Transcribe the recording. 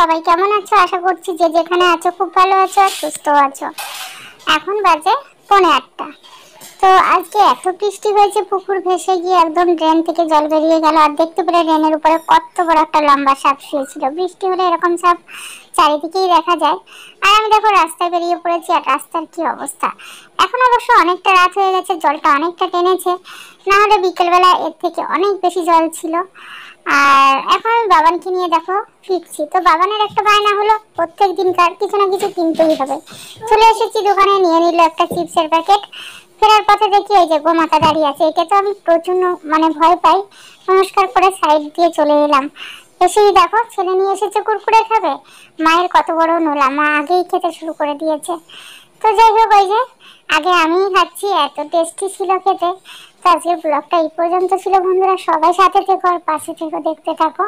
সবাই কেমন আছো? আশা করছি যে যেখানে আছো খুব ভালো আছো আর সুস্থ আছো। এখন বাজে পৌনে আটটা। তো আজকে এত বৃষ্টি হয়েছে, পুকুর ভেসে গিয়ে একদম ড্রেন থেকে জল বেরিয়ে গেল। আর দেখতে পেলে ড্রেনের উপরে কত বড় একটা লম্বা সাপ শুয়েছিল। বৃষ্টি হলে এরকম সাপ চারিদিকেই দেখা যায়। আর আমি দেখো রাস্তায় বেরিয়ে পড়েছি আর রাস্তার কি অবস্থা। এখন অবশ্য অনেকটা রাত হয়ে গেছে, জলটা অনেকটা টেনেছে। না হলে বিকেলবেলা এর থেকে অনেক বেশি জল ছিল। আর এখন আমি বাবানকে নিয়ে দেখো, ফিরছি। তো বাবানের একটা বায়না হলো, প্রত্যেক দিনকার কিছু না কিছু কিনতেই হবে। চলে এসেছি দোকানে, নিয়ে নিল একটা চিপসের প্যাকেট। ফেরার পথে দেখি এই যে গোমাতা দাঁড়িয়ে আছে। এটা তো আমি প্রচণ্ড মানে ভয় পাই। নমস্কার করে সাইড দিয়ে চলে এলাম। এসেই দেখো, ছেলে নিয়ে এসেছে কুরকুরে খাবে। মায়ের কত বড় নোলা, মা আগেই খেতে শুরু করে দিয়েছে। তো যাই হোক ওই যে, আগে আমিই খাচ্ছি, এত টেস্টি ছিল খেতে। তো আজকের ব্লগটা এই পর্যন্ত ছিল বন্ধুরা, সবাই সাথে থেকো আর পাশে থেকো, দেখতে থাকো।